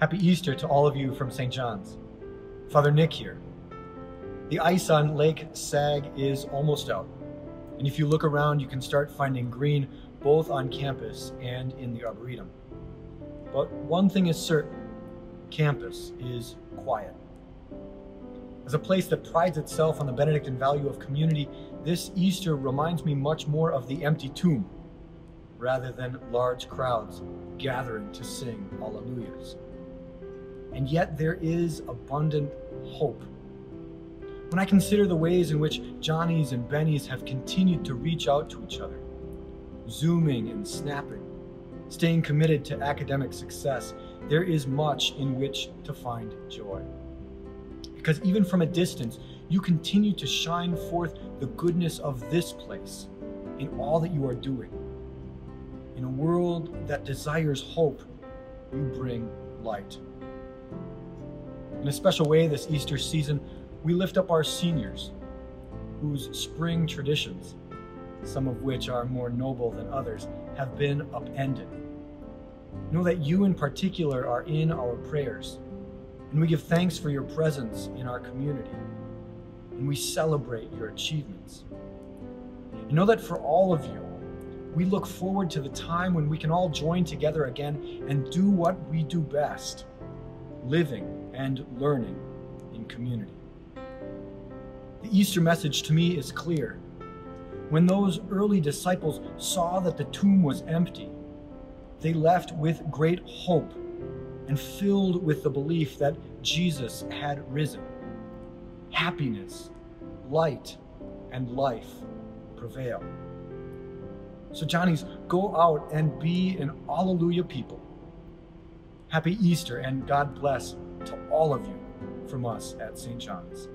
Happy Easter to all of you from St. John's. Father Nick here. The ice on Lake Sag is almost out. And if you look around, you can start finding green both on campus and in the Arboretum. But one thing is certain campus is quiet. As a place that prides itself on the Benedictine value of community, this Easter reminds me much more of the empty tomb rather than large crowds gathering to sing Alleluias. And yet there is abundant hope. When I consider the ways in which Johnnies and Bennies have continued to reach out to each other, zooming and snapping, staying committed to academic success, there is much in which to find joy. Because even from a distance, you continue to shine forth the goodness of this place in all that you are doing. In a world that desires hope, you bring light. In a special way this Easter season, we lift up our seniors, whose spring traditions, some of which are more noble than others, have been upended. Know that you in particular are in our prayers, and we give thanks for your presence in our community, and we celebrate your achievements. And know that for all of you, we look forward to the time when we can all join together again and do what we do best living and learning in community. The Easter message to me is clear. When those early disciples saw that the tomb was empty, they left with great hope and filled with the belief that Jesus had risen. Happiness, light, and life prevail. So, Johnnies, go out and be an Alleluia people. Happy Easter and God bless to all of you from us at St. John's.